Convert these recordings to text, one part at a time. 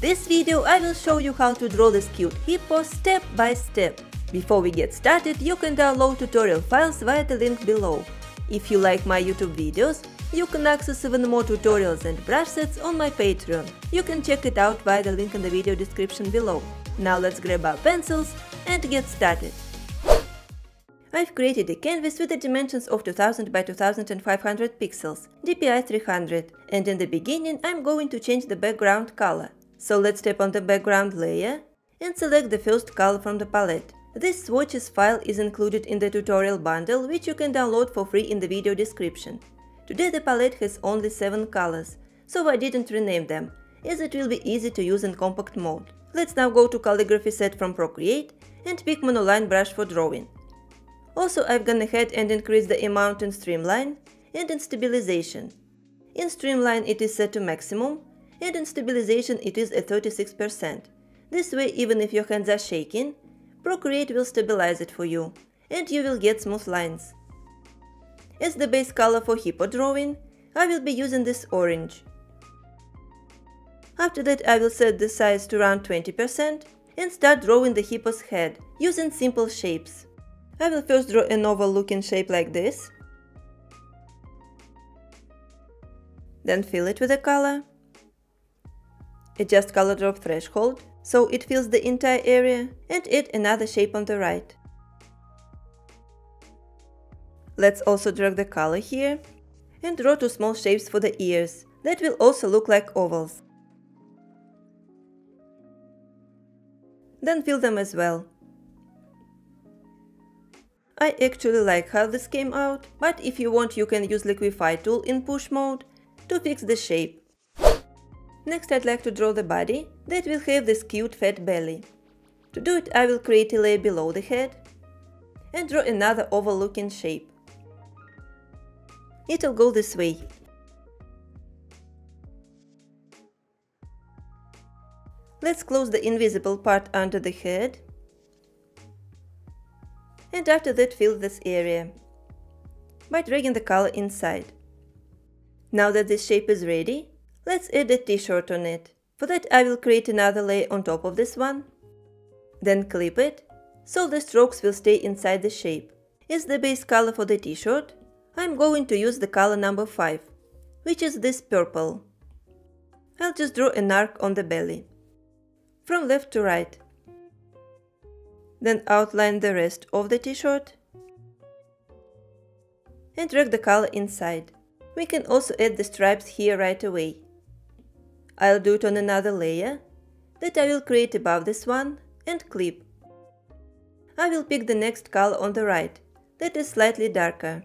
this video I will show you how to draw this cute hippo step by step. Before we get started, you can download tutorial files via the link below. If you like my YouTube videos, you can access even more tutorials and brush sets on my Patreon. You can check it out via the link in the video description below. Now let's grab our pencils and get started. I've created a canvas with the dimensions of 2000 by 2500 pixels, DPI 300, and in the beginning I'm going to change the background color. So let's tap on the background layer and select the first color from the palette. This swatches file is included in the tutorial bundle which you can download for free in the video description. Today the palette has only 7 colors, so I didn't rename them, as it will be easy to use in compact mode. Let's now go to calligraphy set from Procreate and pick monoline brush for drawing. Also I've gone ahead and increased the amount in Streamline and in Stabilization. In Streamline it is set to maximum and in Stabilization it is at 36%. This way even if your hands are shaking, Procreate will stabilize it for you and you will get smooth lines. As the base color for hippo drawing, I will be using this orange. After that I will set the size to around 20% and start drawing the hippo's head using simple shapes. I will first draw an oval looking shape like this. Then fill it with a color. Adjust color drop threshold so it fills the entire area and add another shape on the right. Let's also drag the color here and draw two small shapes for the ears that will also look like ovals. Then fill them as well. I actually like how this came out, but if you want you can use Liquify tool in push mode to fix the shape. Next I'd like to draw the body that will have this cute fat belly. To do it I will create a layer below the head and draw another oval looking shape. It'll go this way. Let's close the invisible part under the head and after that fill this area by dragging the color inside. Now that this shape is ready, let's add a t-shirt on it. For that I will create another layer on top of this one, then clip it, so the strokes will stay inside the shape. As the base color for the t-shirt, I'm going to use the color number 5, which is this purple. I'll just draw an arc on the belly. From left to right, then outline the rest of the t-shirt and drag the color inside. We can also add the stripes here right away. I'll do it on another layer that I will create above this one and clip. I will pick the next color on the right, that is slightly darker.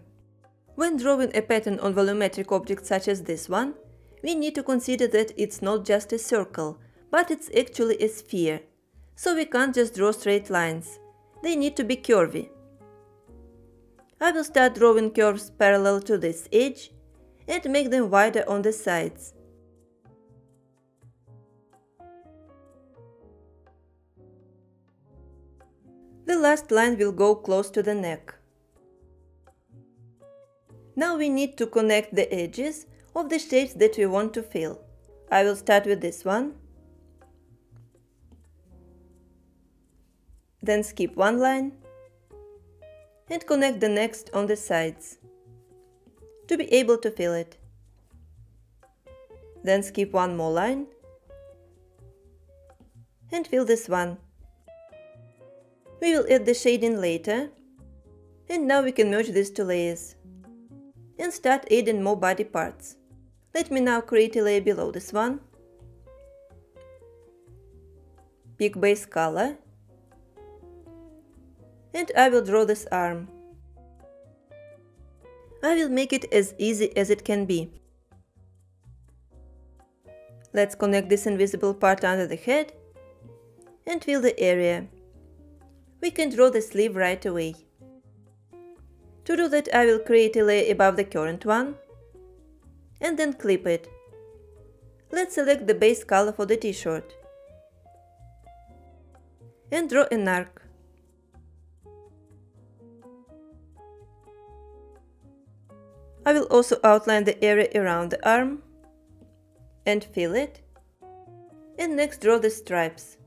When drawing a pattern on volumetric objects such as this one, we need to consider that it's not just a circle, but it's actually a sphere so we can't just draw straight lines. They need to be curvy. I will start drawing curves parallel to this edge and make them wider on the sides. The last line will go close to the neck. Now we need to connect the edges of the shapes that we want to fill. I will start with this one Then skip one line and connect the next on the sides to be able to fill it. Then skip one more line and fill this one. We will add the shading later and now we can merge these two layers and start adding more body parts. Let me now create a layer below this one. Pick base color and I will draw this arm. I will make it as easy as it can be. Let's connect this invisible part under the head and fill the area. We can draw the sleeve right away. To do that I will create a layer above the current one and then clip it. Let's select the base color for the t-shirt and draw an arc. I will also outline the area around the arm and fill it And next draw the stripes.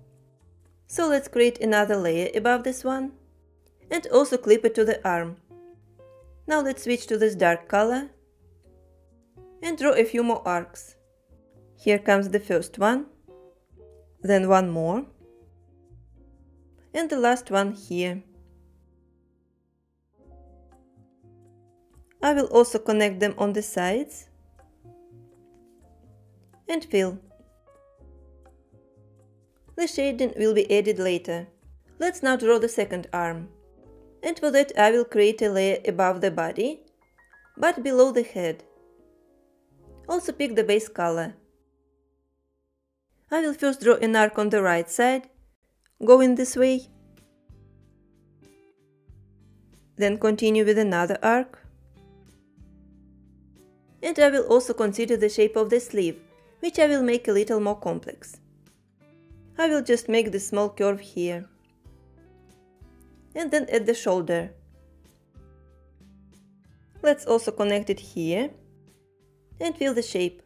So let's create another layer above this one and also clip it to the arm. Now let's switch to this dark color and draw a few more arcs. Here comes the first one, then one more, and the last one here. I will also connect them on the sides and fill. The shading will be added later. Let's now draw the second arm. And for that I will create a layer above the body, but below the head. Also pick the base color. I will first draw an arc on the right side, going this way. Then continue with another arc. And I will also consider the shape of the sleeve, which I will make a little more complex. I will just make the small curve here. And then at the shoulder. Let's also connect it here. And fill the shape.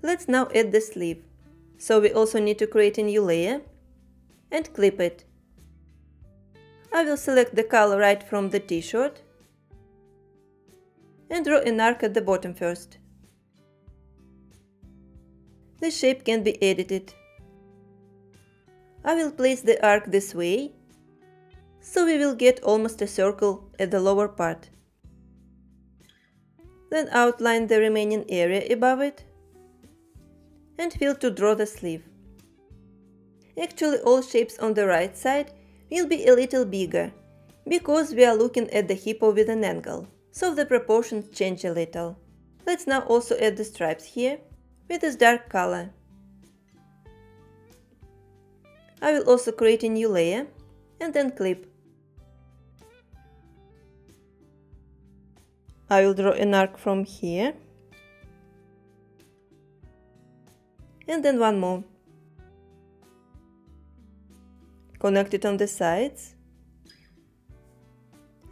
Let's now add the sleeve. So we also need to create a new layer. And clip it. I will select the color right from the t-shirt. And draw an arc at the bottom first. The shape can be edited. I will place the arc this way, so we will get almost a circle at the lower part. Then outline the remaining area above it and feel to draw the sleeve. Actually all shapes on the right side will be a little bigger, because we are looking at the hippo with an angle, so the proportions change a little. Let's now also add the stripes here with this dark color. I will also create a new layer and then clip. I will draw an arc from here and then one more. Connect it on the sides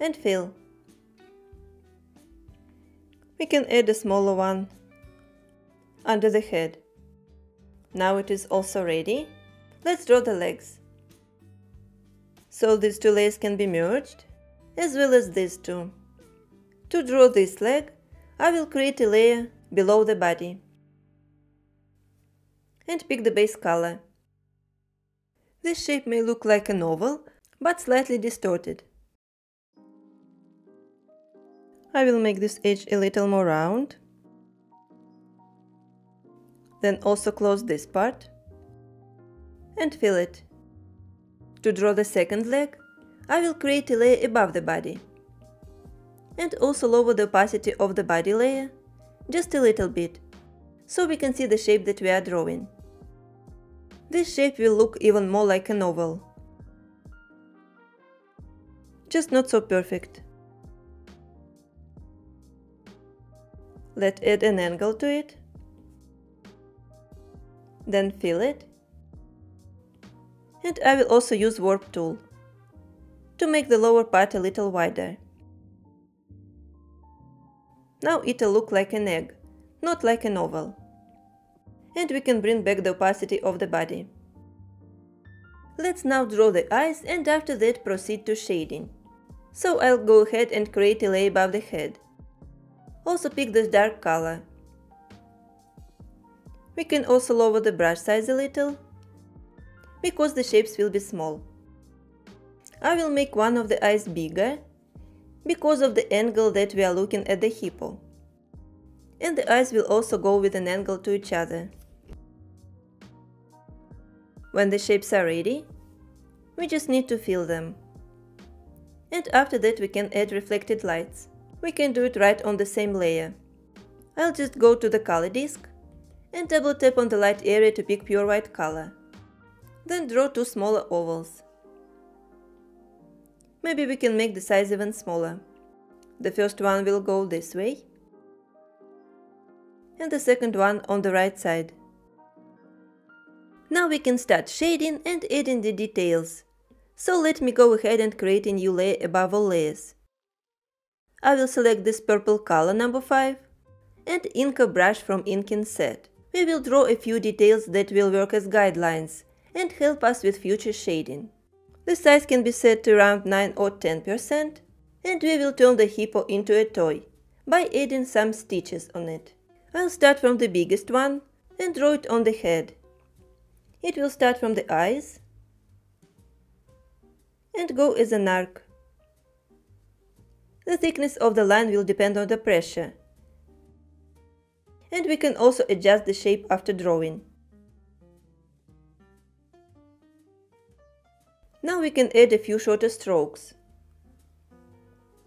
and fill. We can add a smaller one under the head. Now it is also ready Let's draw the legs. So these two legs can be merged, as well as these two. To draw this leg, I will create a layer below the body. And pick the base color. This shape may look like an oval, but slightly distorted. I will make this edge a little more round. Then also close this part and fill it. To draw the second leg, I will create a layer above the body. And also lower the opacity of the body layer, just a little bit, so we can see the shape that we are drawing. This shape will look even more like an oval. Just not so perfect. Let's add an angle to it. Then fill it and I will also use warp tool to make the lower part a little wider. Now it'll look like an egg, not like an oval. And we can bring back the opacity of the body. Let's now draw the eyes and after that proceed to shading. So I'll go ahead and create a layer above the head. Also pick this dark color. We can also lower the brush size a little because the shapes will be small. I will make one of the eyes bigger because of the angle that we are looking at the hippo. And the eyes will also go with an angle to each other. When the shapes are ready, we just need to fill them. And after that we can add reflected lights. We can do it right on the same layer. I'll just go to the color disk and double tap on the light area to pick pure white color. Then draw two smaller ovals. Maybe we can make the size even smaller. The first one will go this way and the second one on the right side. Now we can start shading and adding the details. So let me go ahead and create a new layer above all layers. I will select this purple color number 5 and ink a brush from inking set. we will draw a few details that will work as guidelines and help us with future shading. The size can be set to around 9 or 10% and we will turn the hippo into a toy by adding some stitches on it. I'll start from the biggest one and draw it on the head. It will start from the eyes and go as an arc. The thickness of the line will depend on the pressure. And we can also adjust the shape after drawing. Now we can add a few shorter strokes.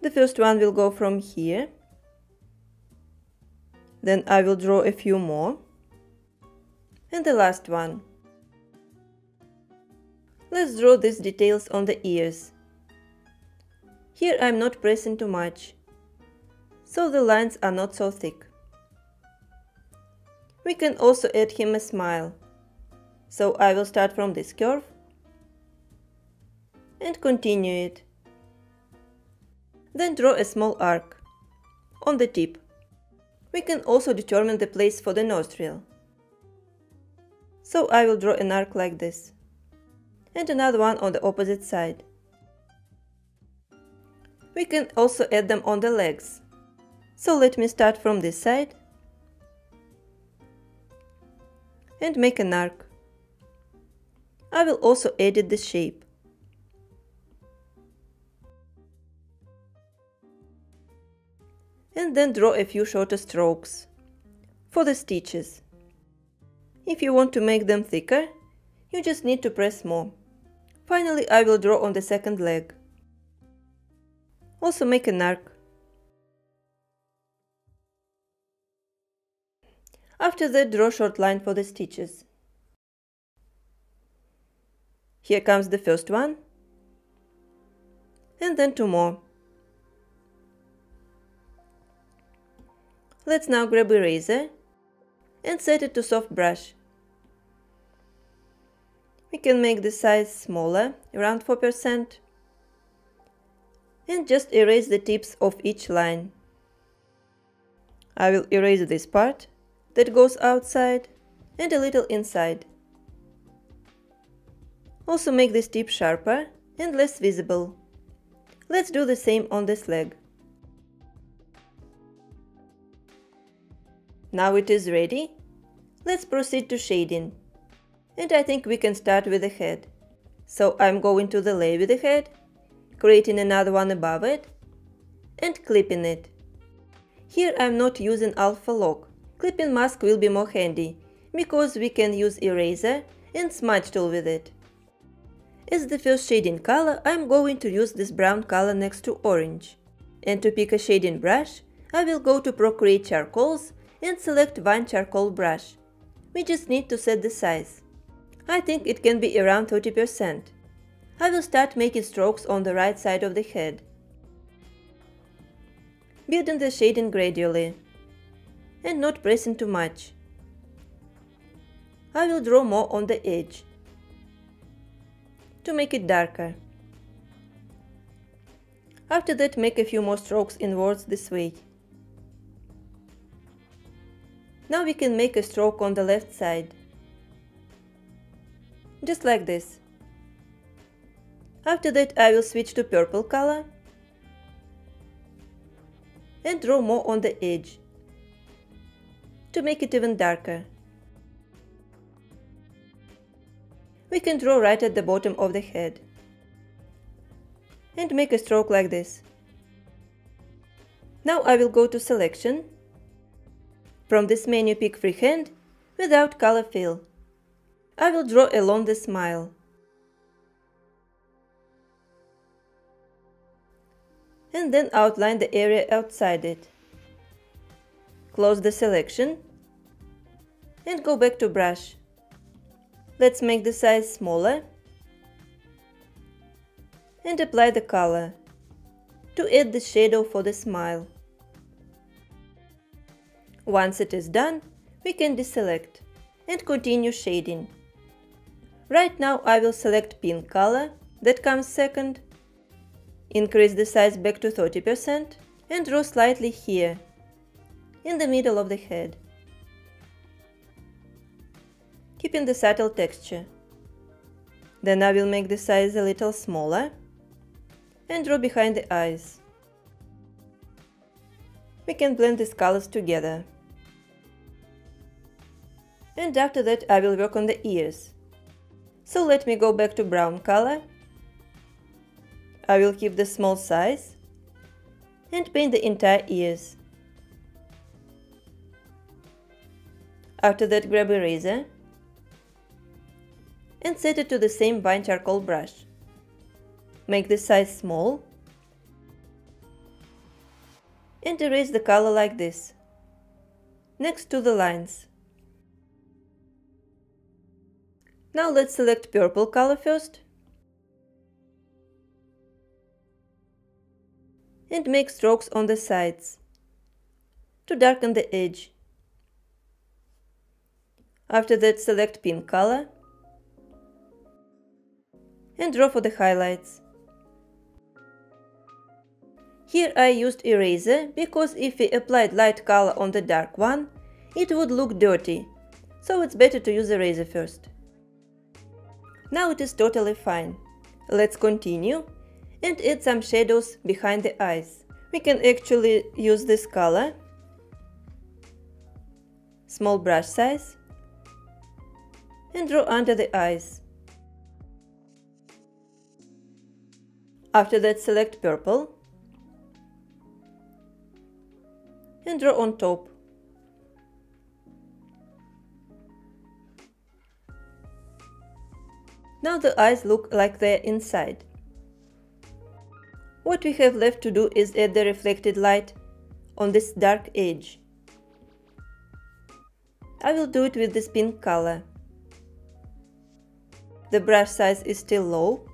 The first one will go from here. Then I will draw a few more. And the last one. Let's draw these details on the ears. Here I'm not pressing too much, so the lines are not so thick. We can also add him a smile, so I will start from this curve and continue it. Then draw a small arc on the tip. We can also determine the place for the nostril. So I will draw an arc like this. And another one on the opposite side. We can also add them on the legs. So let me start from this side and make an arc. I will also edit the shape. Then draw a few shorter strokes for the stitches. If you want to make them thicker, you just need to press more. Finally, I will draw on the second leg. Also make an arc. After that, draw short line for the stitches. Here comes the first one, and then two more. Let's now grab eraser and set it to soft brush. We can make the size smaller, around 4%, and just erase the tips of each line. I will erase this part that goes outside and a little inside. Also make this tip sharper and less visible. Let's do the same on this leg. Now it is ready. Let's proceed to shading. And I think we can start with the head. So I'm going to the layer with the head, creating another one above it, and clipping it. Here I'm not using alpha lock. Clipping mask will be more handy, because we can use eraser and smudge tool with it. As the first shading color, I'm going to use this brown color next to orange. And to pick a shading brush, I will go to Procreate Charcoals and select Vine Charcoal brush. We just need to set the size. I think it can be around 30%. I will start making strokes on the right side of the head. Building the shading gradually and not pressing too much. I will draw more on the edge to make it darker. After that make a few more strokes inwards this way. Now we can make a stroke on the left side. Just like this. After that I will switch to purple color and draw more on the edge to make it even darker. We can draw right at the bottom of the head and make a stroke like this. Now I will go to selection from this menu pick freehand without color fill. I will draw along the smile. And then outline the area outside it. Close the selection and go back to brush. Let's make the size smaller and apply the color to add the shadow for the smile. Once it is done, we can deselect and continue shading. Right now I will select pink color that comes second, increase the size back to 30% and draw slightly here, in the middle of the head. keeping the subtle texture. Then I will make the size a little smaller and draw behind the eyes. We can blend these colors together. And after that I will work on the ears. So let me go back to brown color. I will keep the small size and paint the entire ears. After that grab a eraser and set it to the same Vine Charcoal brush. Make the size small and erase the color like this, next to the lines. Now let's select purple color first and make strokes on the sides to darken the edge. After that select pink color and draw for the highlights. Here I used eraser because if we applied light color on the dark one, it would look dirty, so it's better to use eraser first. Now it is totally fine. Let's continue and add some shadows behind the eyes. We can actually use this color, small brush size, and draw under the eyes. After that select purple and draw on top. Now the eyes look like they're inside. What we have left to do is add the reflected light on this dark edge. I will do it with this pink color. The brush size is still low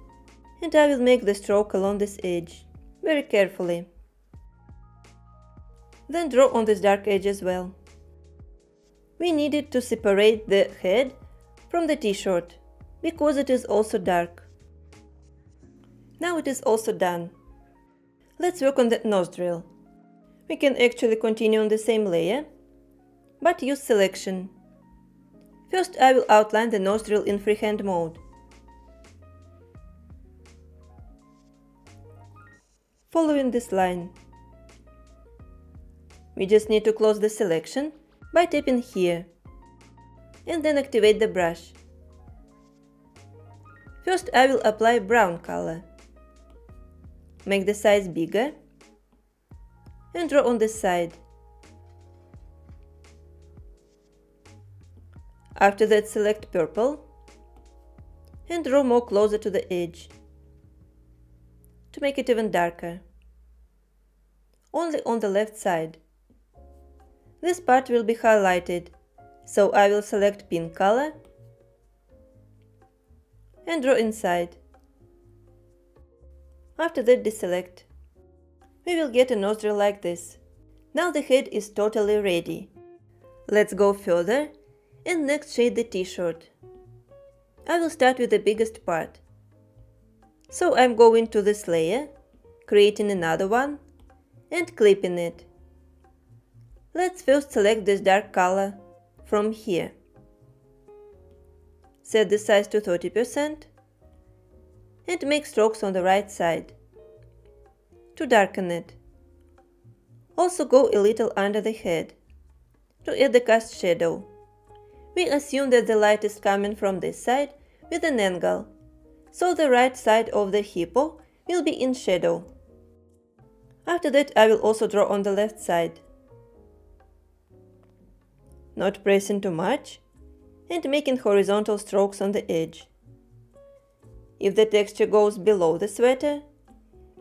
and I will make the stroke along this edge, very carefully. Then draw on this dark edge as well. We needed to separate the head from the t-shirt because it is also dark. Now it is also done. Let's work on the nostril. We can actually continue on the same layer, but use selection. First I will outline the nostril in freehand mode. Following this line. We just need to close the selection by tapping here and then activate the brush. First I will apply brown color. Make the size bigger and draw on the side. After that select purple and draw more closer to the edge to make it even darker. Only on the left side. This part will be highlighted, so I will select pink color and draw inside. After that deselect. We will get a nostril like this. Now the head is totally ready. Let's go further and next shade the t-shirt. I will start with the biggest part. So I'm going to this layer, creating another one and clipping it. Let's first select this dark color from here. Set the size to 30% and make strokes on the right side to darken it. Also go a little under the head to add the cast shadow. We assume that the light is coming from this side with an angle, so the right side of the hippo will be in shadow. After that I will also draw on the left side. Not pressing too much, and making horizontal strokes on the edge. If the texture goes below the sweater,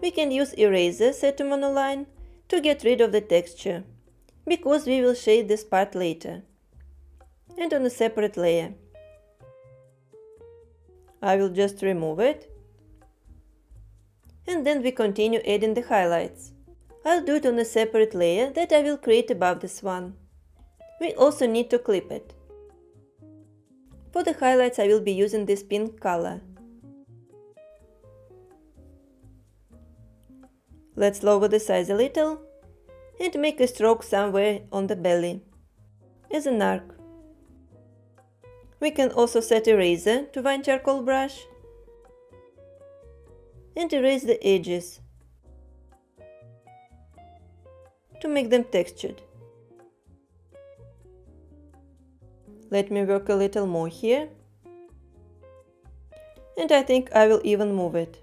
we can use eraser set to monoline to get rid of the texture, because we will shade this part later, and on a separate layer. I will just remove it, and then we continue adding the highlights. I'll do it on a separate layer that I will create above this one. We also need to clip it. For the highlights I will be using this pink color. Let's lower the size a little and make a stroke somewhere on the belly, as an arc. We can also set eraser to Vine Charcoal brush and erase the edges to make them textured. Let me work a little more here and I think I will even move it.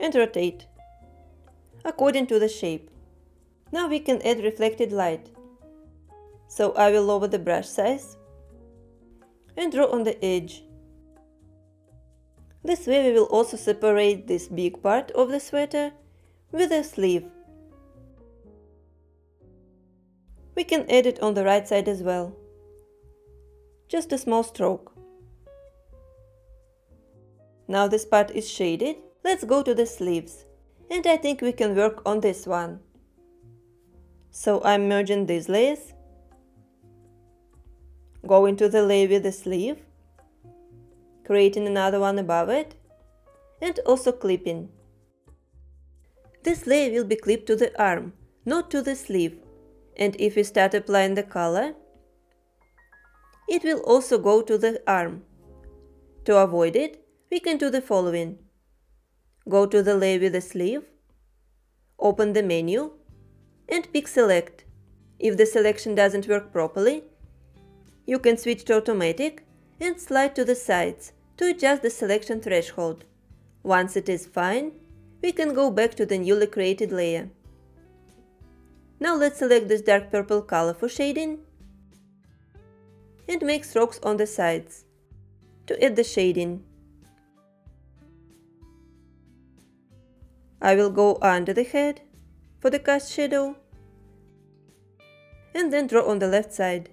And rotate according to the shape. Now we can add reflected light. So I will lower the brush size and draw on the edge. This way we will also separate this big part of the sweater with the sleeve. We can add it on the right side as well. Just a small stroke. Now this part is shaded, let's go to the sleeves. And I think we can work on this one. So I'm merging these layers. Go into the layer with the sleeve. Creating another one above it. And also clipping. This layer will be clipped to the arm, not to the sleeve. And if we start applying the color, it will also go to the arm. To avoid it, we can do the following. Go to the layer with the sleeve, open the menu, and pick Select. If the selection doesn't work properly, you can switch to Automatic and slide to the sides to adjust the selection threshold. Once it is fine, we can go back to the newly created layer. Now let's select this dark purple color for shading and make strokes on the sides to add the shading. I will go under the head for the cast shadow and then draw on the left side.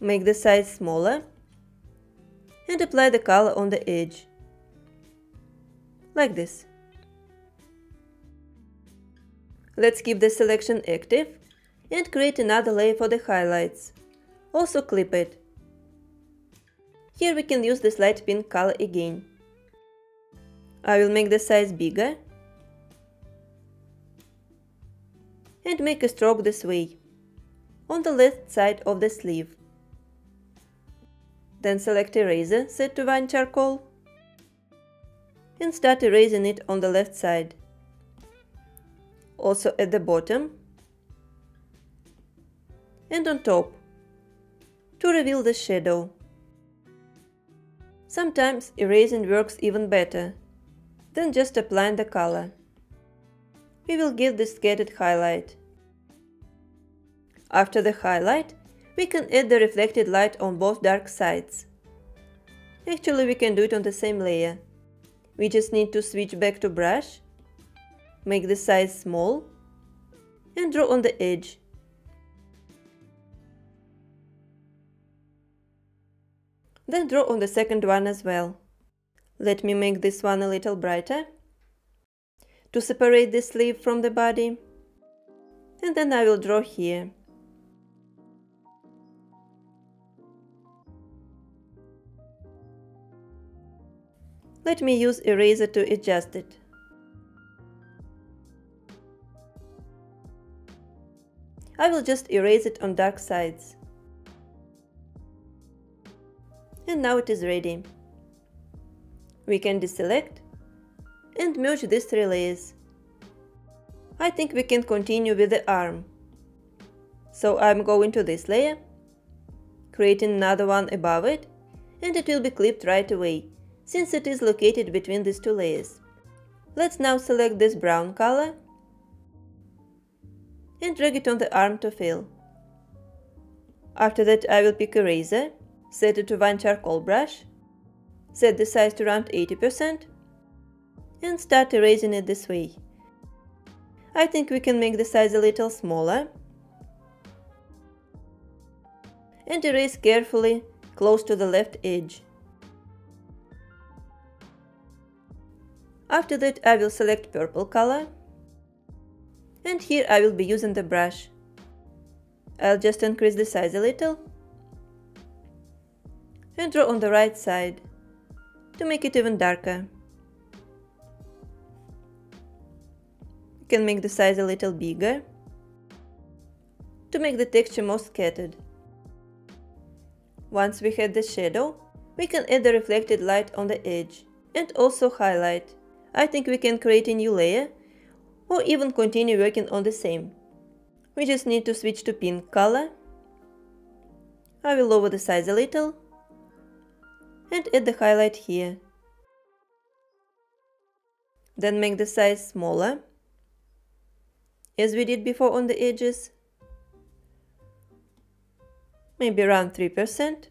Make the size smaller and apply the color on the edge, like this. Let's keep the selection active and create another layer for the highlights. Also clip it. Here we can use this light pink color again. I will make the size bigger and make a stroke this way, on the left side of the sleeve. Then select eraser set to Vine Charcoal and start erasing it on the left side. Also at the bottom and on top to reveal the shadow. Sometimes erasing works even better than just applying the color. We will give this scattered highlight. After the highlight, we can add the reflected light on both dark sides. Actually, we can do it on the same layer. We just need to switch back to brush, make the size small, and draw on the edge. Then draw on the second one as well. Let me make this one a little brighter to separate the sleeve from the body. And then I will draw here. Let me use eraser to adjust it. I will just erase it on dark sides. And now it is ready. We can deselect and merge these three layers. I think we can continue with the arm. So I'm going to this layer, creating another one above it, and it will be clipped right away, since it is located between these two layers. Let's now select this brown color and drag it on the arm to fill. After that I will pick a razor, set it to Vine Charcoal brush Set the size to around 80% and start erasing it this way. I think we can make the size a little smaller and erase carefully close to the left edge. After that I will select purple color and here I will be using the brush. I'll just increase the size a little and draw on the right side to make it even darker. You can make the size a little bigger to make the texture more scattered. Once we have the shadow, we can add the reflected light on the edge and also highlight. I think we can create a new layer or even continue working on the same. We just need to switch to pink color. I will lower the size a little and add the highlight here. Then make the size smaller, as we did before on the edges, maybe around 3%,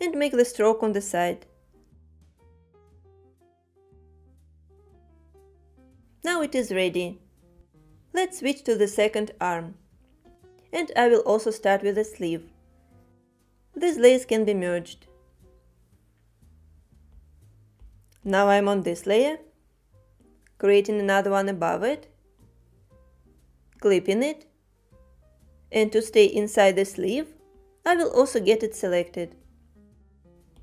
and make the stroke on the side. Now it is ready. Let's switch to the second arm. And I will also start with the sleeve. These layers can be merged. Now I'm on this layer, creating another one above it, clipping it, and to stay inside the sleeve, I will also get it selected.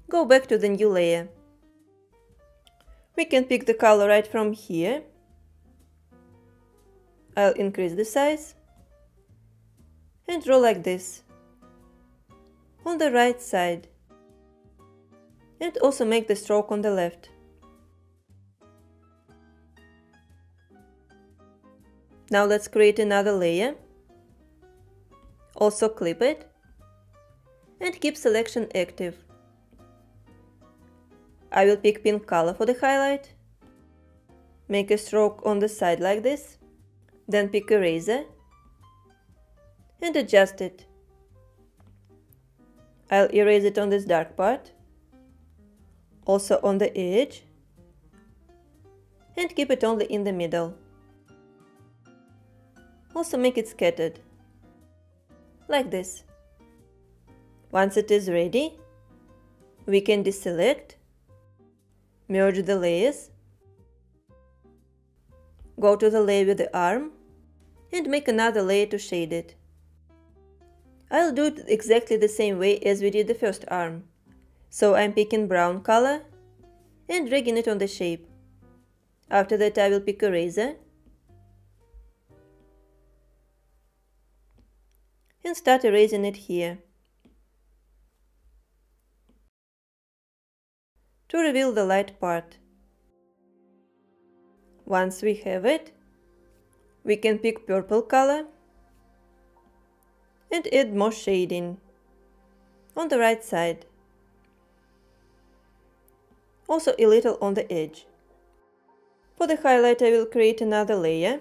Go back to the new layer. We can pick the color right from here. I'll increase the size and draw like this on the right side and also make the stroke on the left. Now let's create another layer. Also clip it and keep selection active. I will pick pink color for the highlight. Make a stroke on the side like this. Then pick a razor and adjust it. I'll erase it on this dark part, also on the edge, and keep it only in the middle. Also make it scattered, like this. Once it is ready, we can deselect, merge the layers, go to the layer with the arm, and make another layer to shade it. I'll do it exactly the same way as we did the first arm. So I'm picking brown color and dragging it on the shape. After that I will pick a eraser and start erasing it here. To reveal the light part. Once we have it, we can pick purple color and add more shading on the right side. Also a little on the edge. For the highlight I will create another layer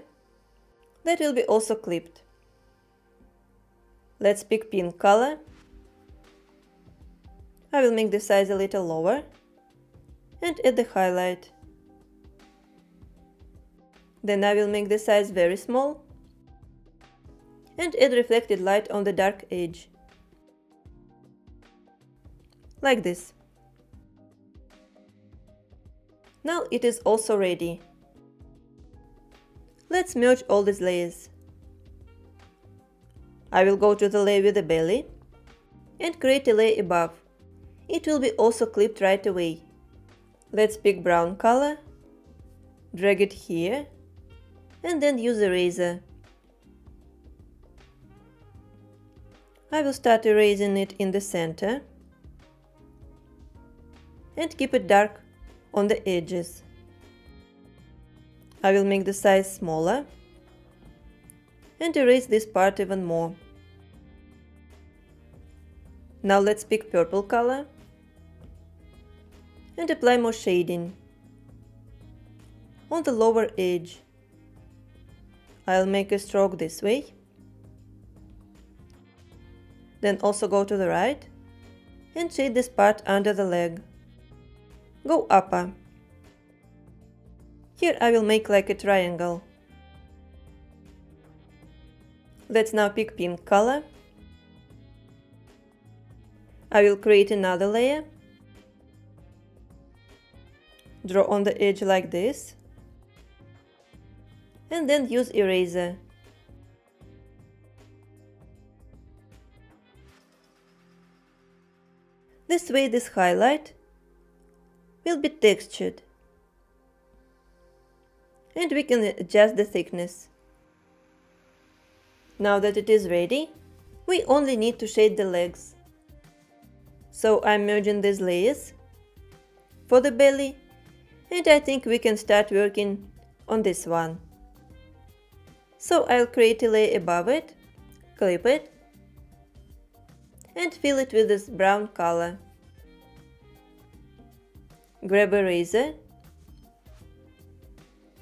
that will be also clipped. Let's pick pink color. I will make the size a little lower and add the highlight. Then I will make the size very small and add reflected light on the dark edge. Like this. Now it is also ready. Let's merge all these layers. I will go to the layer with the belly and create a layer above. It will be also clipped right away. Let's pick brown color, drag it here and then use a razor. I will start erasing it in the center and keep it dark on the edges. I will make the size smaller and erase this part even more. Now let's pick purple color and apply more shading on the lower edge. I'll make a stroke this way. Then also go to the right and shade this part under the leg. Go upper. Here I will make like a triangle. Let's now pick pink color. I will create another layer. Draw on the edge like this. And then use eraser. This way this highlight will be textured. and we can adjust the thickness. Now that it is ready, we only need to shade the legs. So I'm merging these layers for the belly and I think we can start working on this one. So I'll create a layer above it, clip it and fill it with this brown color. Grab a razor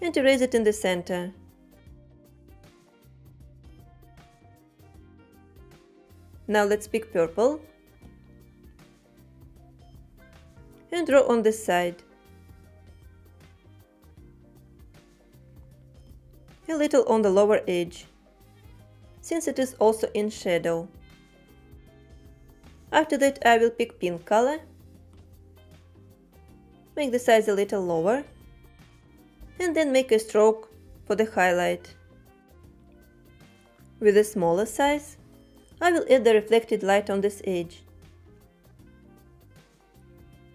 and erase it in the center. Now let's pick purple and draw on this side. A little on the lower edge, since it is also in shadow. After that I will pick pink color, make the size a little lower, and then make a stroke for the highlight. With a smaller size, I will add the reflected light on this edge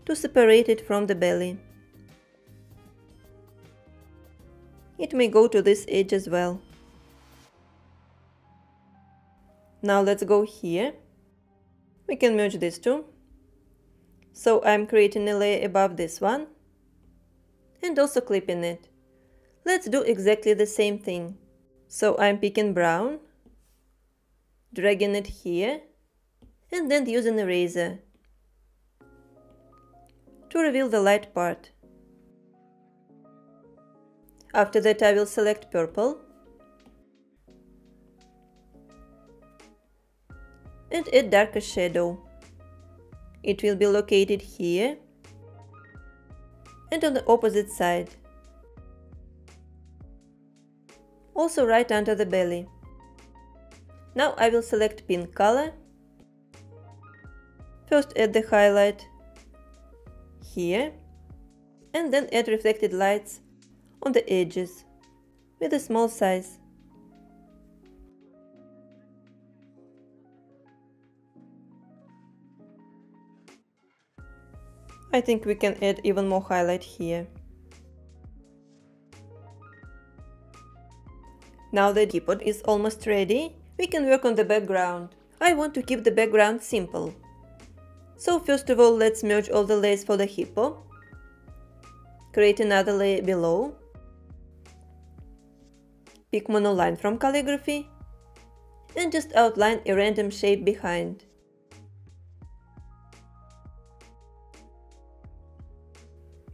to separate it from the belly. It may go to this edge as well. Now let's go here. We can merge these two. So I'm creating a layer above this one and also clipping it. Let's do exactly the same thing. So I'm picking brown, dragging it here and then using a razor to reveal the light part. After that I will select purple and add darker shadow. It will be located here and on the opposite side. Also right under the belly. Now I will select pink color. First add the highlight here and then add reflected lights on the edges with a small size. I think we can add even more highlight here. Now the teapot is almost ready, we can work on the background. I want to keep the background simple. So first of all, let's merge all the layers for the hippo. Create another layer below. Pick monoline from calligraphy. And just outline a random shape behind.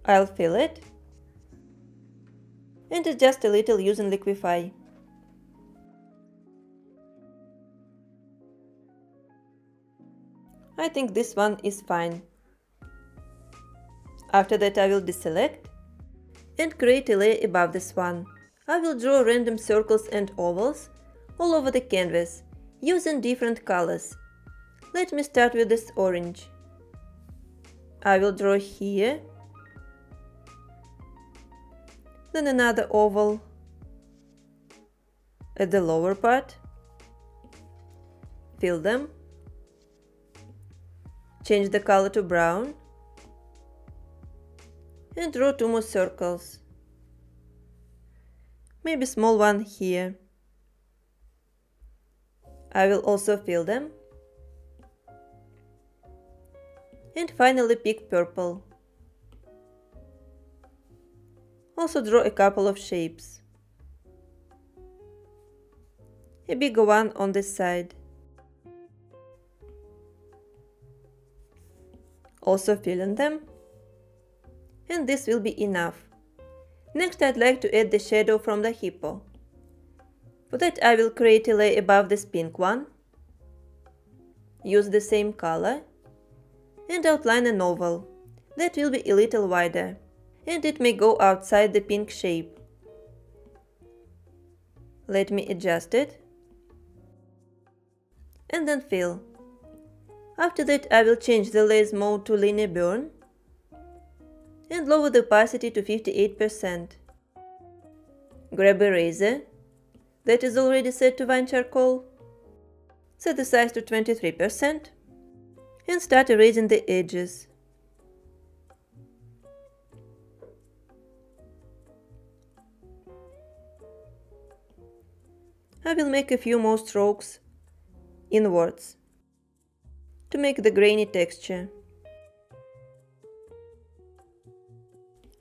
I'll fill it. And adjust a little using Liquify. I think this one is fine. After that I will deselect and create a layer above this one. I will draw random circles and ovals all over the canvas using different colors. Let me start with this orange. I will draw here, then another oval at the lower part, fill them Change the color to brown and draw two more circles. Maybe small one here. I will also fill them. And finally pick purple. Also draw a couple of shapes. A bigger one on this side. also fill in them. And this will be enough. Next I'd like to add the shadow from the hippo. For that I will create a layer above this pink one. Use the same color. And outline an oval. That will be a little wider. And it may go outside the pink shape. Let me adjust it. And then fill. After that I will change the layers mode to linear burn and lower the opacity to 58%. Grab a razor that is already set to Vine Charcoal, set the size to 23% and start erasing the edges. I will make a few more strokes inwards to make the grainy texture.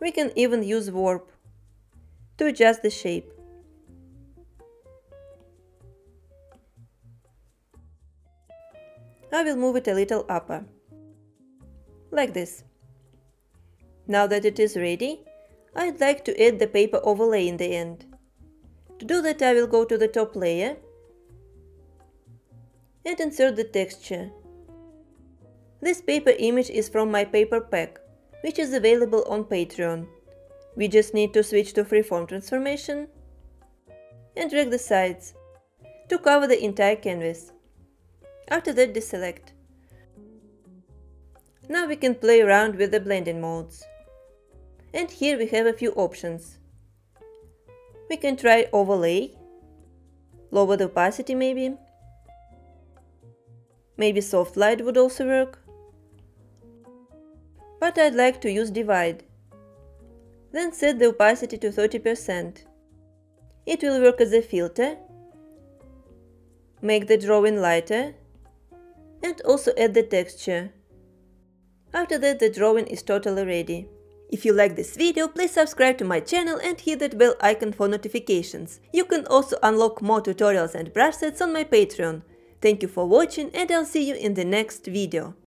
We can even use warp to adjust the shape. I will move it a little upper, like this. Now that it is ready, I'd like to add the paper overlay in the end. To do that I will go to the top layer and insert the texture. This paper image is from my paper pack, which is available on Patreon. We just need to switch to freeform transformation and drag the sides to cover the entire canvas. After that deselect. Now we can play around with the blending modes. And here we have a few options. We can try overlay, lower the opacity maybe. Maybe soft light would also work. But I'd like to use divide. Then set the opacity to 30%. It will work as a filter, make the drawing lighter, and also add the texture. After that the drawing is totally ready. If you like this video, please subscribe to my channel and hit that bell icon for notifications. You can also unlock more tutorials and brush sets on my Patreon. Thank you for watching and I'll see you in the next video.